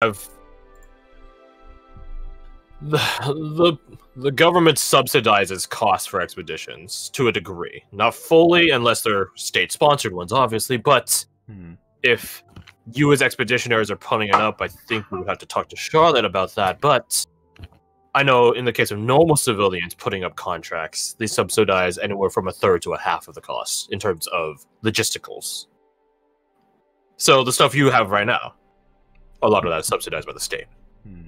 have the the the government subsidizes costs for expeditions to a degree, not fully unless they're state sponsored ones, obviously. But Hmm. if you as expeditionaries are putting it up, I think we would have to talk to Charlotte about that. But I know in the case of normal civilians putting up contracts, they subsidize anywhere from a third to a half of the costs in terms of logisticals. So the stuff you have right now, a lot of that is subsidized by the state. Hmm.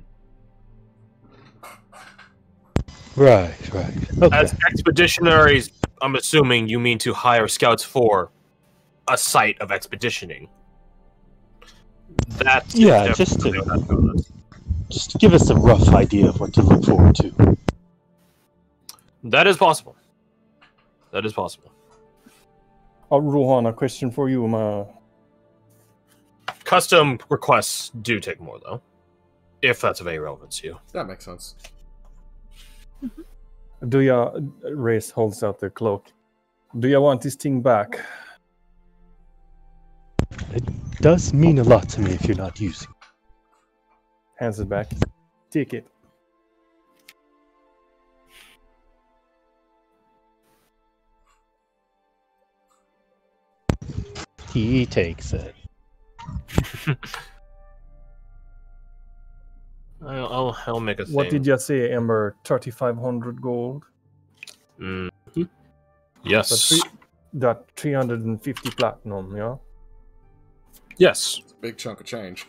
Right, right. Okay. As expeditionaries, I'm assuming you mean to hire scouts for a site of expeditioning. That is Yeah, just to- what I've. Just give us a rough idea of what to look forward to. That is possible. That is possible. Oh, Rohan, a question for you. Ma. Custom requests do take more, though, if that's of any relevance to you. That makes sense. Do ya race holds out the cloak? Do you want this thing back? It does mean a lot to me if you're not using. it. Hands it back. Take it. He takes it. I'll, I'll, I'll make a thing. What did you say, Ember? Thirty-five hundred gold. Mhm. That Yes. three, that three hundred and fifty platinum. Yeah. Yes. It's a big chunk of change.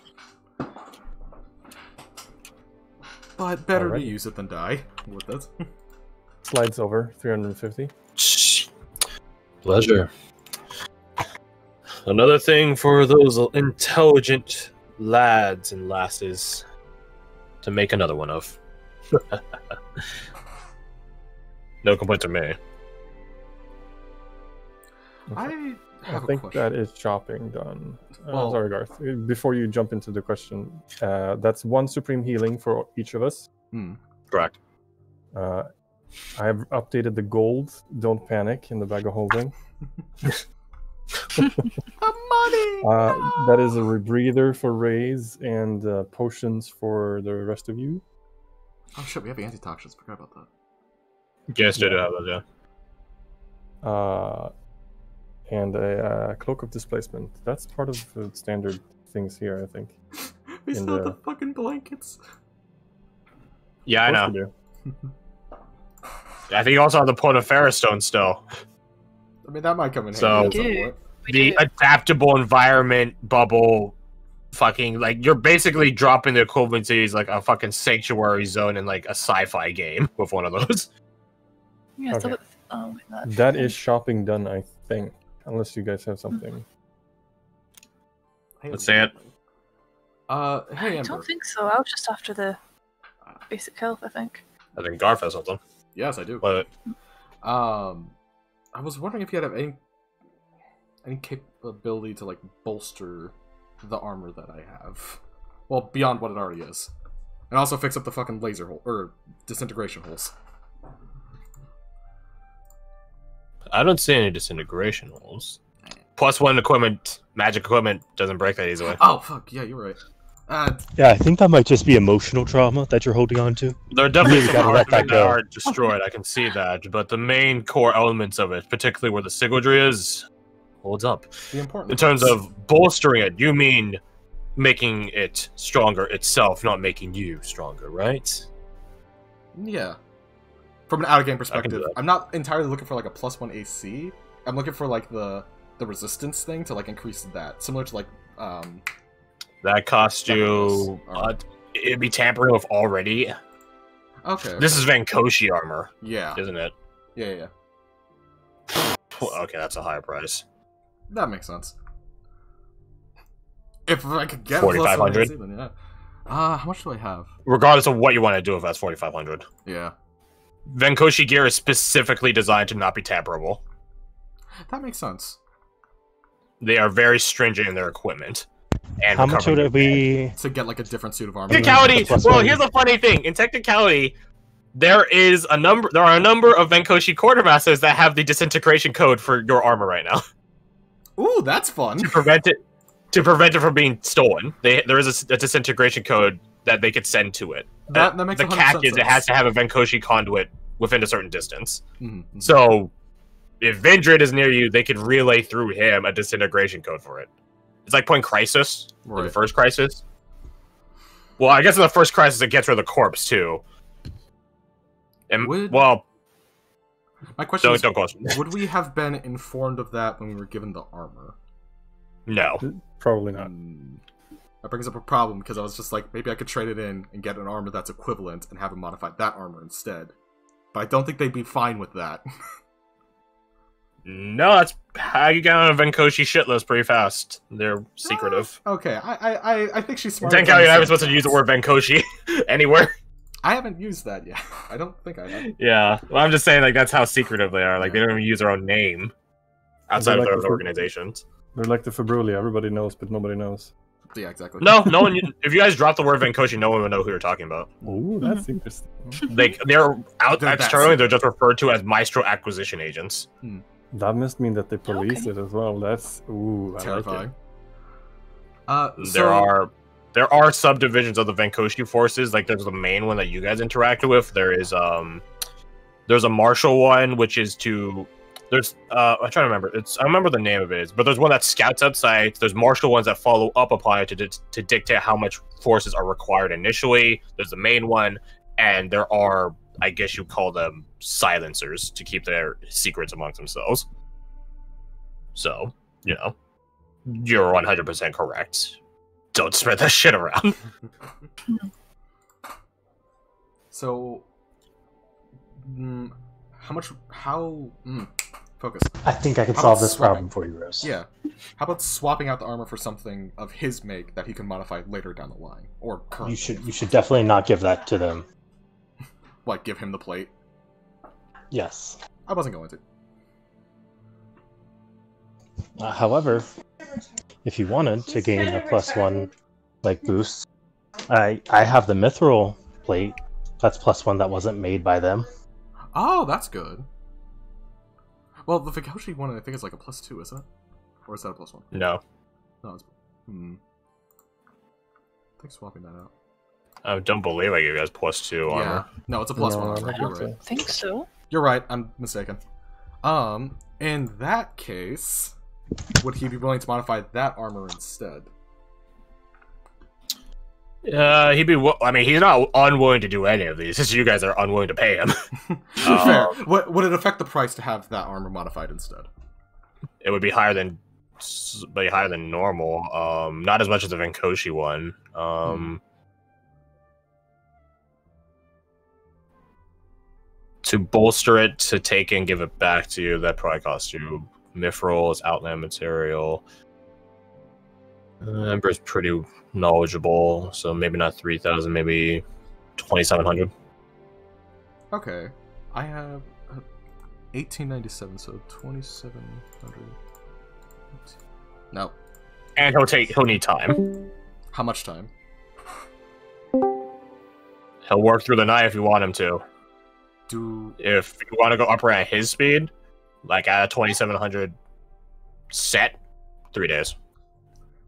But better Alright. to use it than die with it. Slides over three hundred and fifty. Pleasure. Another thing for those intelligent lads and lasses to make another one of. no complaints from me. I I have a think question. that is shopping done. Uh, Well- sorry, Garth. Before you jump into the question, uh, that's one supreme healing for each of us. Hmm. Correct. Uh, I have updated the gold. Don't panic in the bag of holding. The money! Uh, that is a rebreather for Rays and uh, potions for the rest of you. Oh shit, we have antitoxins. Forgot about that. Yes, did have that, yeah. Uh, and a uh, cloak of displacement. That's part of the standard things here, I think. we In still have the- the fucking blankets. Yeah, I know. I think you also have the point of Ferrostone still. I mean, that might come in So- handy. We at some do. point. We the do. adaptable environment bubble fucking like you're basically dropping the equivalencies like a fucking sanctuary zone in like a sci-fi game with one of those. Yeah, Okay. what- oh, wait, that, That is shopping done, I think. Unless you guys have something. Hey, Let's say it. Uh, hey I don't think so. I was just after the basic health, I think. I think Garf has something. Yes, I do. But Um, I was wondering if you had any any capability to like bolster the armor that I have. Well, beyond what it already is, and also fix up the fucking laser hole or disintegration holes. I don't see any disintegration holes. Plus one equipment, magic equipment doesn't break that easily. Oh fuck, yeah, you're right. Uh, Yeah, I think that might just be emotional trauma that you're holding on to. There are definitely Really some gotta let that that are destroyed. I can see that, but the main core elements of it, particularly where the sigildry is, holds up. the important In terms parts. of bolstering it, you mean making it stronger itself, not making you stronger, right? yeah, from an out of game perspective. I'm not entirely looking for like a plus one AC. I'm looking for like the the resistance thing to like increase that, similar to like um That costs you. Uh, it'd be tampering with already. okay. This is Venkoshi armor, yeah, isn't it? yeah, yeah, yeah. Okay, that's a higher price. That makes sense. If I could get one 4,500? AC, yeah. Uh, how much do I have? Regardless of what you want to do, if that's forty five hundred. Yeah, Venkoshi gear is specifically designed to not be tamperable. that makes sense. They are very stringent in their equipment. And How much would it be? To get like a different suit of armor. Technicality. Well, one. here's a funny thing. In technicality, there is a number. There are a number of Venkoshi quartermasters that have the disintegration code for your armor right now Ooh, that's fun. to prevent it. to prevent it from being stolen. They, there is a disintegration code that they could send to it. That, that makes the 100% catch is it has to have a Venkoshi conduit within a certain distance. Mhm, mhm. So if Vindred is near you, they could relay through him a disintegration code for it. It's like point crisis in the first crisis. Well, I guess in the first crisis it gets rid of the corpse too. And Would- well, My question don't is, don't question. would we have been informed of that when we were given the armor? No. Probably not. Hmm. That brings up a problem because I was just like, maybe I could trade it in and get an armor that's equivalent and have him modify that armor instead. But I don't think they'd be fine with that. No, that's how you get on a Venkoshi shit list pretty fast. They're secretive. Ah, okay, I I, I, I think she's smart. Tenkai, you're not supposed to use the word Venkoshi anywhere. I haven't used that yet. I don't think I have. Yeah. Well, I'm just saying, like, that's how secretive they are. Like, they don't even use their own name outside like of the their fr- organizations. They're like the Fabruli. Everybody knows, but nobody knows. Yeah, exactly. No, no one. If you guys drop the word Venkoshi, no one would know who you're talking about. Ooh, that's mm-hmm. interesting. Like, they're out They're externally. They're just referred to as Maestro acquisition agents. Hmm. That must mean that they police it as well. That's ooh, I terrifying. like it. Uh, there so- are there are subdivisions of the Venkoshi forces. Like, there's the main one that you guys interacted with. There is um, there's a martial one, which is to there's uh I'm trying to remember. It's I remember the name of it is, but there's one that scouts out sites. There's martial ones that follow up upon it to di- to dictate how much forces are required initially. There's the main one, and there are I guess you call them silencers to keep their secrets amongst themselves. So you know, you're 100 percent correct. Don't spread that shit around. So, mm, how much? How? Mm, focus. I think I can How solve this swapping? problem for you, Rose. Yeah. How about swapping out the armor for something of his make that he can modify later down the line, or currently? You should you should definitely not give that to them. Like give him the plate. Yes. I wasn't going to. Uh, however, if you wanted to gain a plus one like boost, I I have the mithril plate. That's plus one that wasn't made by them. Oh, that's good. Well, the Venkoshi one I think is like a plus two, isn't it? Or is that a plus one? No, No, it's. Hmm. I think swapping that out. I don't believe I gave you guys plus two Yeah. armor. No, it's a plus No, one. I armor. don't think right. so. think so. You're right. I'm mistaken. Um, in that case, would he be willing to modify that armor instead? Uh, he'd be. wi- I mean, he's not unwilling to do any of these. It's just you guys are unwilling to pay him. Fair. Um, What would it affect the price to have that armor modified instead? it would be higher than, s- be higher than normal. Um, not as much as the Venkoshi one. Um, to bolster it, to take and give it back to you, that probably costs you mithril, outland material. Uh, Ember's pretty knowledgeable, so maybe not three thousand, maybe twenty seven hundred. Okay, I have uh, 1897, so 2700. No, And he'll take he'll need time. how much time? He'll work through the night if you want him to. Do If you want to go up around his speed, like at a twenty seven hundred set, three days.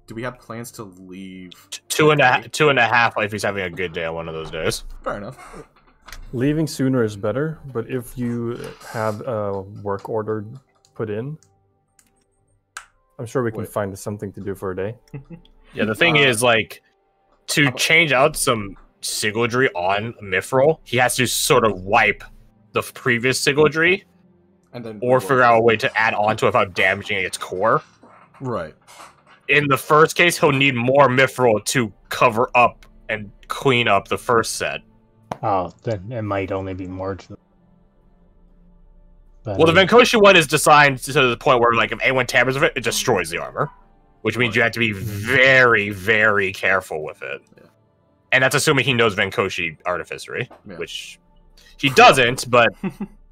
do we have plans to leave? T- Two and a half, two and a half if he's having a good day on one of those days. Fair enough. Leaving sooner is better, but if you have a work order put in, I'm sure we can Wait. find something to do for a day. Yeah, the thing Uh, is, like, to change out some sigildry on Mithril, he has to sort of wipe the previous sigildry And then or figure out a way to add on to it without damaging its core. Right. In the first case, he'll need more Mithril to cover up and clean up the first set. Oh, then it might only be more. But, Well, the I mean, Venkoshi one is designed to the point where, like, if anyone tampers with it, it destroys the armor, which means you have to be mm-hmm. very, very careful with it. Yeah. And that's assuming he knows Venkoshi artificery, Yeah. which he doesn't, but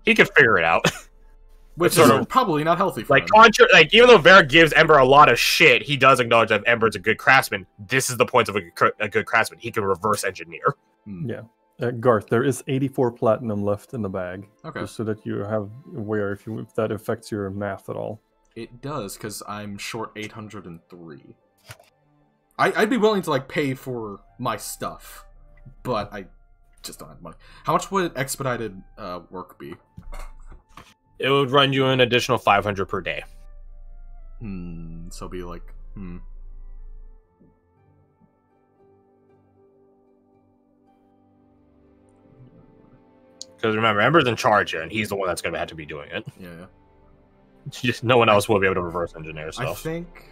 he can figure it out. Which sort is of- probably not healthy for like, him. contra- like even though Vera gives Ember a lot of shit, he does acknowledge that Ember's a good craftsman. This is the point of a, cr- a good craftsman. He can reverse engineer. Hmm. Yeah. Uh, Garth, there is 84 platinum left in the bag, Okay. just so that you have aware if you if that affects your math at all. It does, because I'm short 803. I, I'd be willing to like pay for my stuff, but I just don't have money. How much would expedited uh, work be? It would run you an additional 500 per day. Hmm. So be like hmm. Because remember, Ember's in charge here, and he's the one that's going to have to be doing it. Yeah. yeah. Just no one else will be able to reverse engineer So I think.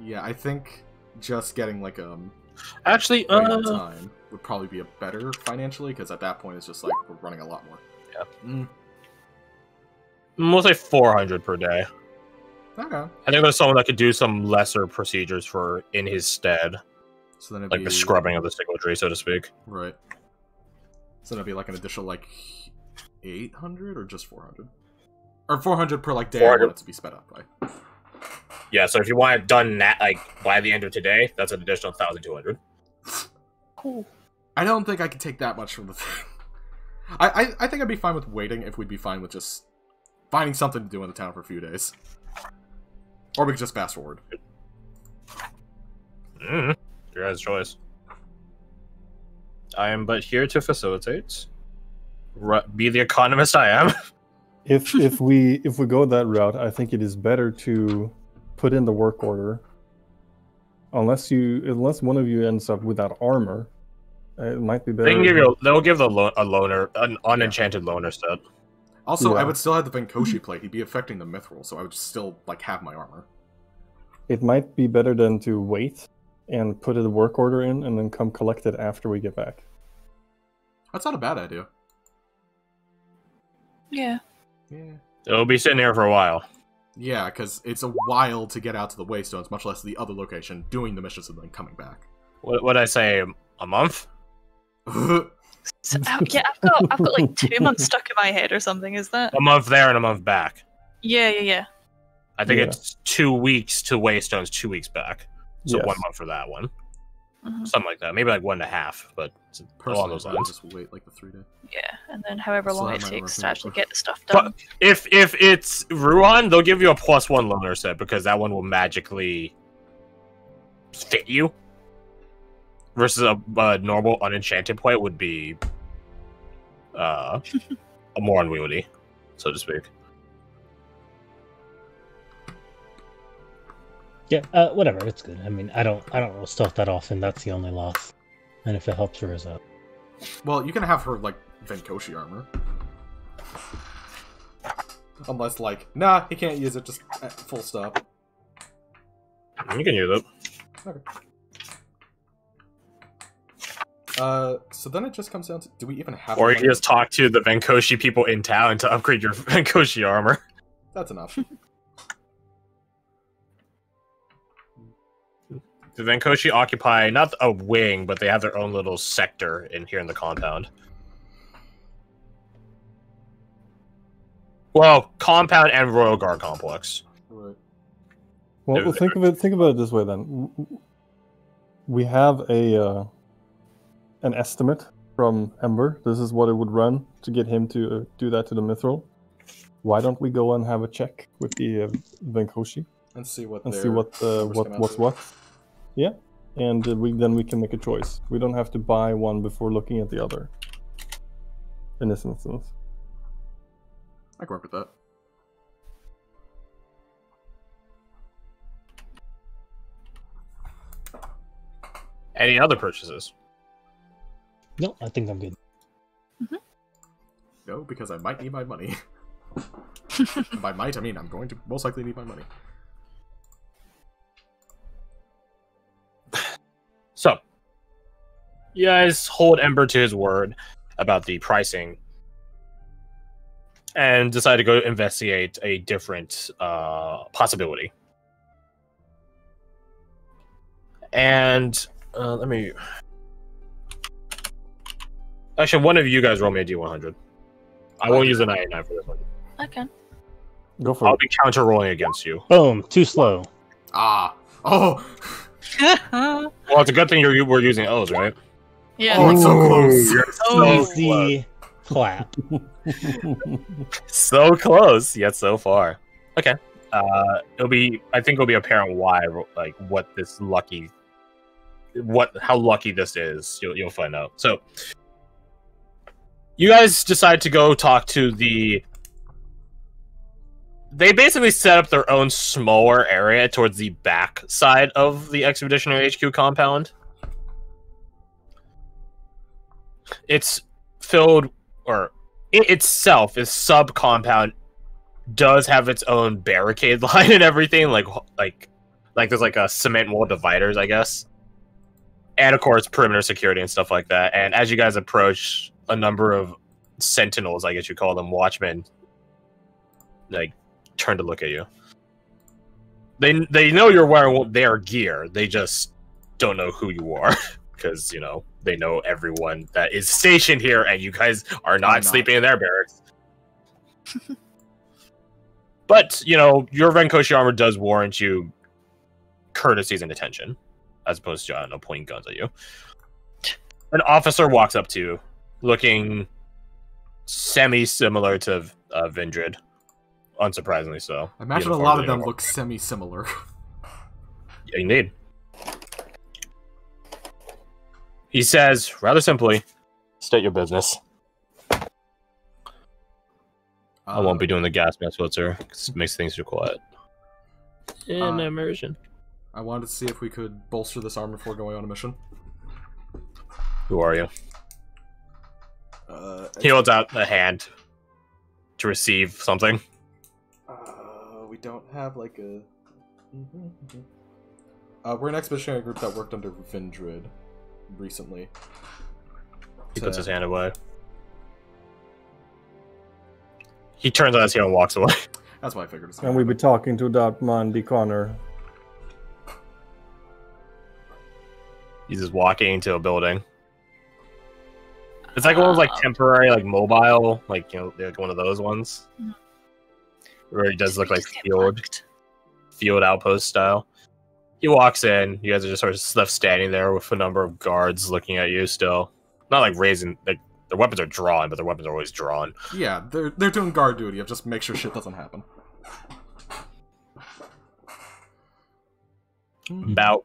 Yeah, I think just getting like um Actually, uh, time would probably be a better financially because at that point it's just like we're running a lot more. Yeah. Mm, we'll say 400 per day. okay. I think there's someone that could do some lesser procedures for in his stead, So then it'd like be the scrubbing of the sigilry, so to speak. Right. So that'd be like an additional like eight hundred or just four hundred, or four hundred per like day. I want it to be sped up by. Yeah, so if you want it done that like by the end of today, that's an additional 1,200. Cool. I don't think I could take that much from the thing. I, I I think I'd be fine with waiting if we'd be fine with just finding something to do in the town for a few days, or we could just fast forward. Mm, your guys' choice. I am but here to facilitate. Ru- be the economist I am. If if we if we go that route, I think it is better to put in the work order. Unless you unless one of you ends up without armor, it might be better. They can give you. They'll give the lo- a loner, an unenchanted loner set. Also, I would still have the Venkoshi plate. He'd be affecting the mithril, so I would still like have my armor. It might be better than to wait and put a work order in and then come collect it after we get back. That's not a bad idea. Yeah. Yeah. It'll be sitting here for a while. Yeah, because it's a while to get out to the Waystones, much less the other location, doing the missions and then coming back. What would I say? A month? So, uh, yeah, I've got I've got like two months stuck in my head or something. Is that? A month there and a month back. Yeah, yeah, yeah. I think Yeah. it's two weeks to Waystones, two weeks back. So Yes. one month for that one, Mhm. something like that. Maybe like one and a half, but it's along those lines. just wait like the three day. Yeah, and then however Still long it takes to actually get the stuff But- done. If if it's Ruan, they'll give you a plus one loner set because that one will magically fit you. Versus a, a normal unenchanted plate would be uh a more unwieldy, so to speak. Yeah, uh, whatever. It's good. I mean, I don't, I don't roll stuff that often. That's the only loss. And if it helps her is up. Well, you can have her like Venkoshi armor. Unless like, nah, he can't use it. Just uh, full stop. You can use it. Uh, so then it just comes down to, do we even have? Or you can just talk to the Venkoshi people in town to upgrade your Venkoshi armor. That's enough. The Venkoshi occupy not a wing, but they have their own little sector in here in the compound. Well, compound and Royal Guard complex. right. Well, They're well think of it. Think about it this way then. W- w- We have a uh, an estimate from Ember. This is what it would run to get him to uh, do that to the Mithril. Why don't we go and have a check with the uh, Venkoshi And see what. and see what uh, what what's what? Yeah, and uh, we then we can make a choice. We don't have to buy one before looking at the other. In this instance, I can work with that. Any other purchases? No, I think I'm good. No, because I might need my money. By might, I mean I'm going to most likely need my money. So, you guys hold Ember to his word about the pricing and decide to go investigate a different uh, possibility. And uh, let me. Actually, one of you guys roll me a d100. I won't use a 99 for this one. I can. go for it. I'll it. be counter rolling against you. Boom. Too slow. Ah. Oh. Well, it's a good thing you're, you were using O's, right? Yeah. Oh, it's so close. You're so close. Clap. so close yet so far okay uh it'll be i think it'll be apparent why like what this lucky what how lucky this is. You'll you'll find out. So you guys decide to go talk to the they basically set up their own smaller area towards the back side of the expeditionary HQ compound. It's filled or it itself is sub compound does have its own barricade line and everything like like like there's like a cement wall dividers i guess and of course perimeter security and stuff like that and as you guys approach a number of sentinels i guess you call them watchmen like turn to look at you. They they know you're wearing their gear. They just don't know who you are because you know they know everyone that is stationed here and you guys are not, not. sleeping in their barracks. But you know your venkoshi armor does warrant you courtesies and attention as opposed to i don't know pointing guns at you. An officer walks up to you looking semi similar to uh, vindred unsurprisingly so I imagine a lot of them look semi-similar. Yeah, indeed. He says, rather simply, state your business. I won't be doing the gas mask filter 'cause it makes things too quiet. In Uh, immersion. I wanted to see if we could bolster this armor before going on a mission. Who are you? Uh, He holds out a hand to receive something. uh, we don't have like a. Uh, we're an expeditionary group that worked under Vindred recently. He To- puts his hand away. He turns on his heel and walks away. That's what I figured. And we'll be talking to that man, D. Connor. He's just walking into a building. It's like one of those like temporary, like mobile, like you know, like one of those ones. Mhm. Where it does look like field field outpost style. He walks in. You guys are just sort of left standing there with a number of guards looking at you. Still, not like raising. Like their weapons are drawn, but their weapons are always drawn. Yeah, they're they're doing guard duty of just make sure shit doesn't happen. About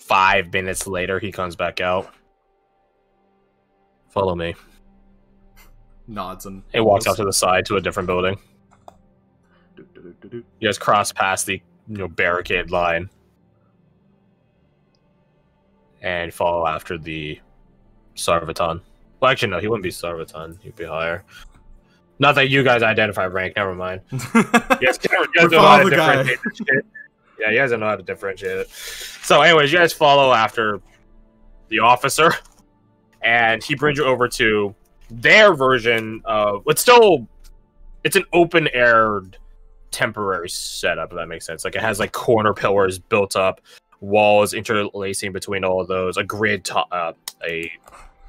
five minutes later, he comes back out. Follow me. Nods and He walks off to the side to a different building. You guys cross past the you know barricade line and follow after the Sarvaton. Well, actually, no, he wouldn't be Sarvaton. He'd be higher. Not that you guys identify rank. Never mind. You guys, you guys don't know how to differentiate shit. Yeah, you guys don't know how to differentiate it. So, anyways, you guys follow after the officer, and he brings you over to their version of. It's still, it's an open aired temporary setup. If that makes sense. Like it has like corner pillars built up, walls interlacing between all of those, a grid top, uh, a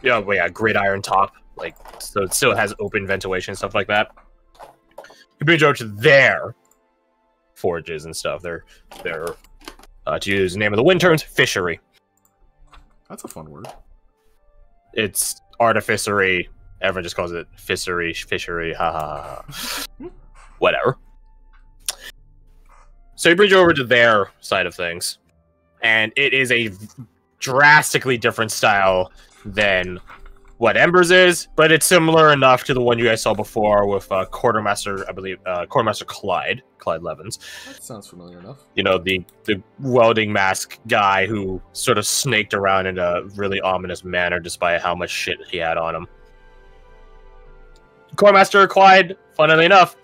yeah, well, yeah, gridiron top. Like so, it still has open ventilation and stuff like that. He brings you over to their forges and stuff. Their their uh, to use the name of the wind terms, fishery. That's a fun word. It's artificery. Everyone just calls it fishery, fishery. Ha ha ha. ha. Whatever. So you over to their side of things, and it is a drastically different style than what Embers is, but it's similar enough to the one you guys saw before with uh, Quartermaster, I believe, uh, Quartermaster Clyde, Clyde Levins. That sounds familiar enough. You know, the the welding mask guy who sort of snaked around in a really ominous manner, despite how much shit he had on him. Quartermaster Clyde, funnily enough,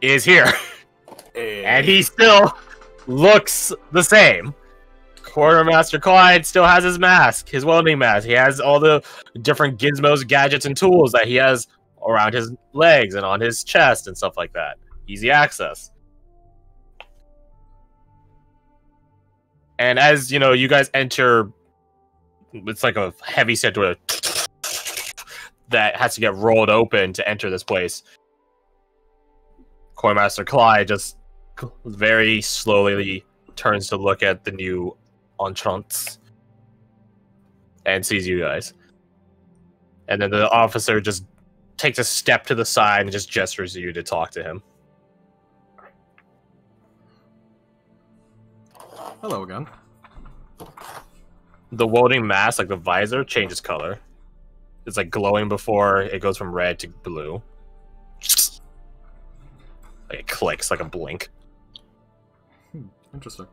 is here. and he still looks the same. Quartermaster Clyde still has his mask, his welding mask. He has all the different gizmos, gadgets, and tools that he has around his legs and on his chest and stuff like that. Easy access. And as you know, you guys enter, it's like a heavy set door that has to get rolled open to enter this place. Quartermaster Clyde just very slowly turns to look at the new entrance and sees you guys. And then the officer just takes a step to the side and just gestures to you to talk to him. Hello again. the welding mask, like the visor, changes color. It's like glowing before it goes from red to blue. Like it clicks like a blink. Hmm, interesting.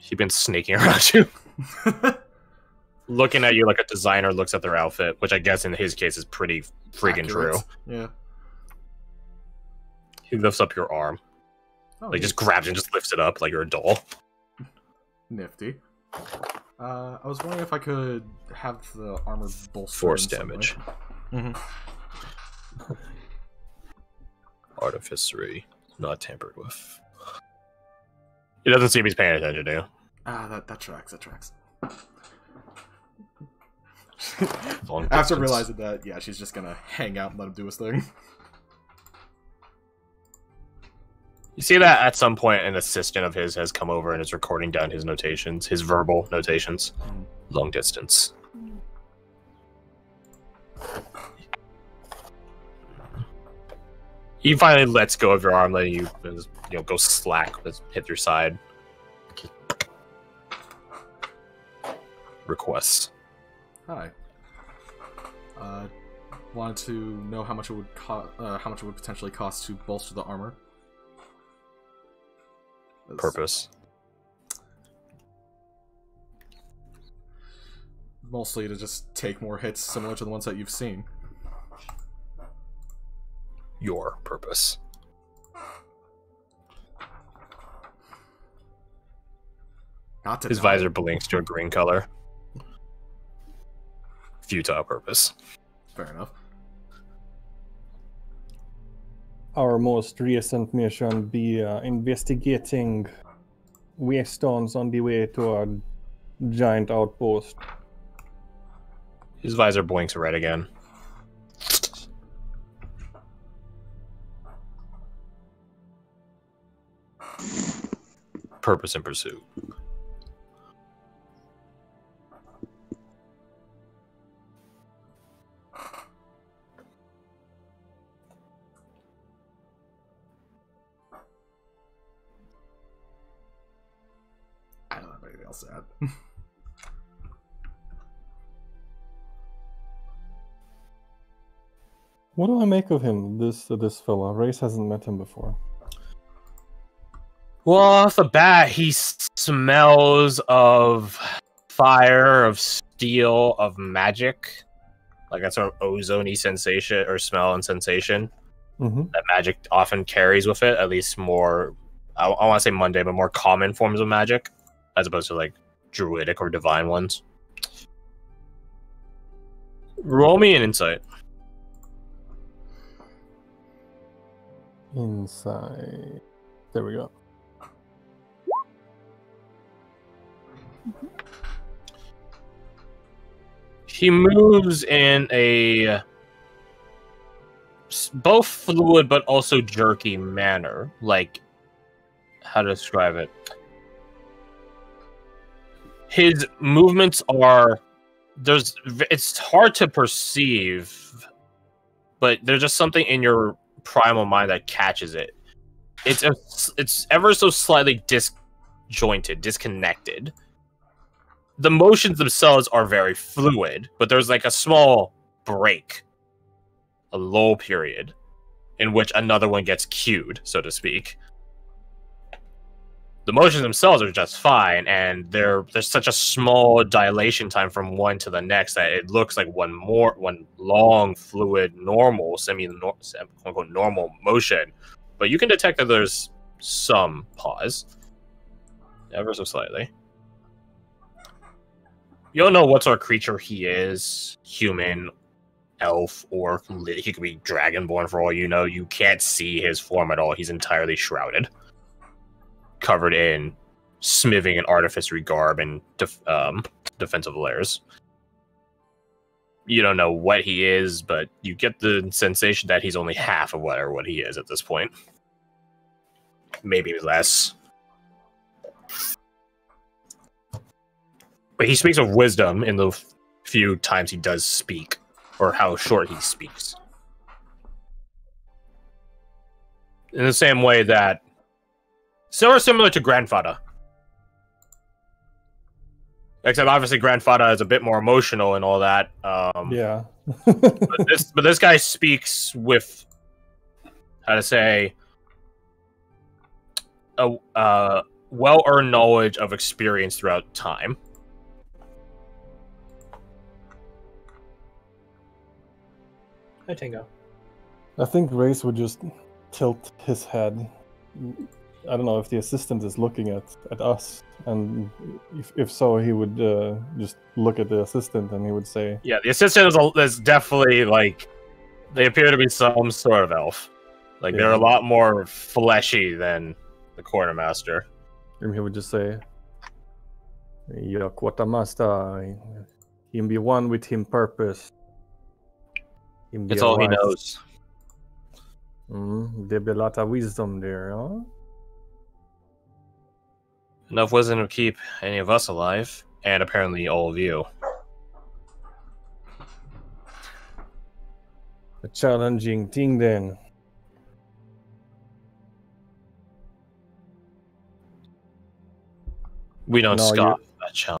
She's been sneaking around you, looking at you like a designer looks at their outfit, which I guess in his case is pretty freaking true. Yeah. He lifts up your arm, Oh, like just grabs and just lifts it up like you're a doll. nifty. Uh, I was wondering if I could have the armor bolster. Force damage. way. Mhm. Artificery, not tampered with. He doesn't seem he's paying attention to you. Ah, that that tracks. That tracks. After realizing that, yeah, she's just gonna hang out and let him do his thing. You see that at some point an assistant of his has come over and is recording down his notations, his verbal notations. Mm. Long distance. He finally lets go of your arm, letting you, you know, go slack, hit your side. Requests. Hi. Uh, wanted to know how much it would co- uh, how much it would potentially cost to bolster the armor. That's- Purpose. Mostly to just take more hits similar to the ones that you've seen. Your purpose. Not to His die. visor blinks to a green color. Futile purpose. Fair enough. Our most recent mission be uh, investigating waystones on the way to our giant outpost. His visor blinks red again. Purpose and pursuit. I don't have anything else to add. What do I make of him? This uh, this fella. Race hasn't met him before. Well, off the bat, he smells of fire, of steel, of magic. Like that sort of ozony sensation or smell and sensation Mm-hmm. that magic often carries with it. At least more, I, I want to say mundane, but more common forms of magic, as opposed to like druidic or divine ones. Roll me an insight. Inside. There we go. Mm-hmm. He moves in a both fluid but also jerky manner. Like, how to describe it? His movements are there's it's hard to perceive, but there's just something in your primal mind that catches it. It's a, it's ever so slightly disjointed, disconnected the motions themselves are very fluid, but there's like a small break, a lull period, in which another one gets cued, so to speak. The motions themselves are just fine, and there there's such a small dilation time from one to the next that it looks like one more one long, fluid, normal, semi normal motion. But you can detect that there's some pause, ever so slightly. You don't know what sort of creature he is human, elf, or he could be dragonborn for all you know. You can't see his form at all. He's entirely shrouded, covered in smithing and artificery garb and def- um, defensive layers. You don't know what he is, but you get the sensation that he's only half of what or what he is at this point. Maybe less. But he speaks of wisdom in the few times he does speak, or how short he speaks. In the same way that, similar similar to grandfather. Except obviously Grandfather is a bit more emotional and all that. Um, Yeah. but this but this guy speaks with how to say a uh, well earned knowledge of experience throughout time. Hi Tango. I think Race would just tilt his head. I don't know if the assistant is looking at, at us, and if, if so, he would uh, just look at the assistant and he would say, Yeah, the assistant is, a, is definitely like they appear to be some sort of elf. Like they're a lot more fleshy than the quartermaster. and he would just say, "Yeah, quartermaster, him be one with him purpose. Him be It's a all he knows. Mm, there be a lot of wisdom there, huh? Enough wisdom to keep any of us alive, and apparently all of you. A challenging thing then. We don't No, scoff at that challenge.